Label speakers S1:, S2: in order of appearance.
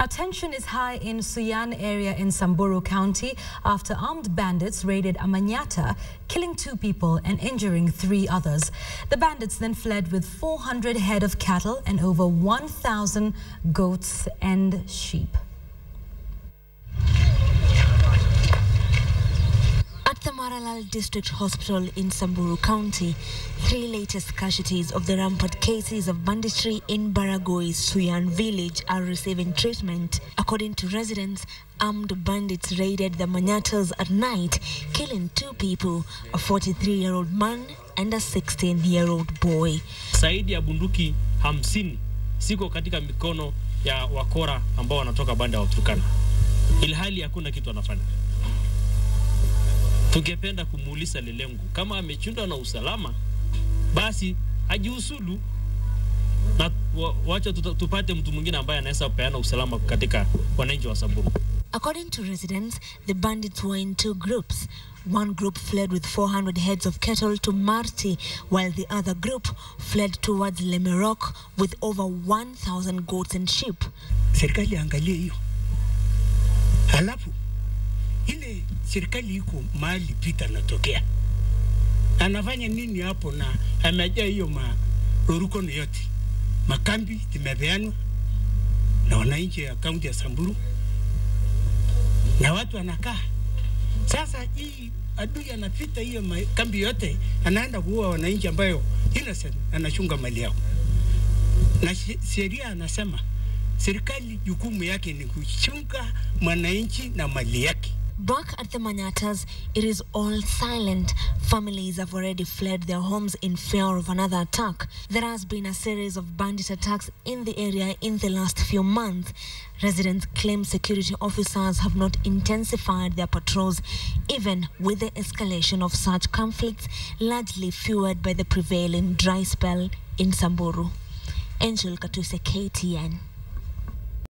S1: Attention is high in Suyan area in Samburu County after armed bandits raided a manyatta, killing two people and injuring three others. The bandits then fled with 400 head of cattle and over 1,000 goats and sheep.
S2: Maralal District Hospital in Samburu County, three latest casualties of the rampant cases of banditry in Baragoi's Suyan village are receiving treatment. According to residents, armed bandits raided the Manyatas at night, killing two people, a 43-year-old man and a 16-year-old boy.
S3: Zaidi ya bunduki hamsini siko katika mikono ya wakora ambao wanatoka banda ya Turkana, ilhali hakuna kitu wanafanya. Tungependa kumuuliza Lelengu kama amechundwa na usalama, basi ajiusulu na wacha tupate mtu mwingine ambaye anaweza kupeana usalama katika wananchi wa Samburu.
S2: According to residents, the bandits were in two groups. One group fled with 400 heads of cattle to Marti, while the other group fled towards Lemerok with over 1,000 goats and sheep.
S4: serikali angalie hiyo. Halafu ile serikali iko mahali Pita anatokea, anafanya nini hapo? Na amejaa hiyo marurukono yote, makambi zimepeanwa na wananchi ya kaunti ya Samburu na watu wanakaa sasa. Hii adui anapita hiyo makambi yote, anaenda kuua wananchi ambayo innocent, anachunga mali yao, na sheria anasema serikali jukumu yake ni kuchunga mwananchi na mali yake.
S2: Back at the Manyatas, it is all silent. Families have already fled their homes in fear of another attack. There has been a series of bandit attacks in the area in the last few months. Residents claim security officers have not intensified their patrols, even with the escalation of such conflicts, largely fueled by the prevailing dry spell in Samburu. Angel Katuse, KTN.